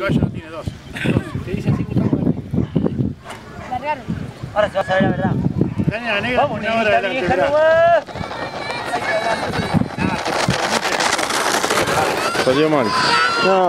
el uruguayo no tiene dos. Te dice así, Gustavo. Largaron. Ahora se va a saber la verdad. Gana la negra, Vamos, una hora de adelante. Salió mal. No.